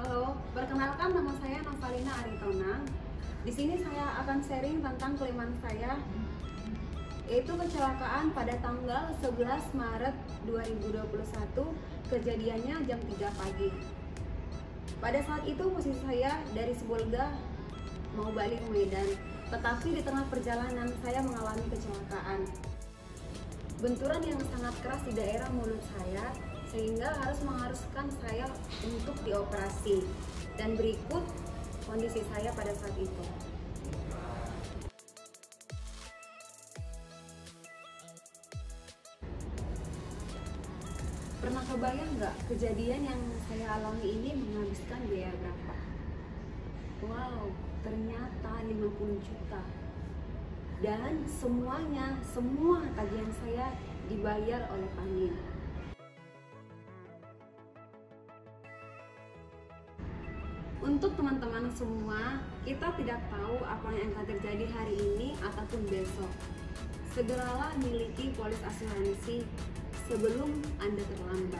Perkenalkan nama saya Novalina Aritonang. Di sini saya akan sharing tentang kelemahan saya yaitu kecelakaan pada tanggal 11 Maret 2021 kejadiannya jam 3 pagi. Pada saat itu posisi saya dari Sibolga mau balik Medan, tetapi di tengah perjalanan saya mengalami kecelakaan. Benturan yang sangat keras di daerah mulut saya sehingga harus mengharuskan saya untuk dioperasi. Dan berikut kondisi saya pada saat itu. Pernah kebayang nggak kejadian yang saya alami ini menghabiskan biaya berapa? Wow, ternyata 50 juta. Dan semuanya, semua tagihan saya dibayar oleh Panin. Untuk teman-teman semua, kita tidak tahu apa yang akan terjadi hari ini ataupun besok. Segeralah miliki polis asuransi sebelum Anda terlambat.